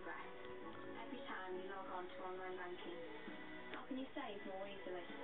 progress. Every time you log on to online banking. How can you save more easily?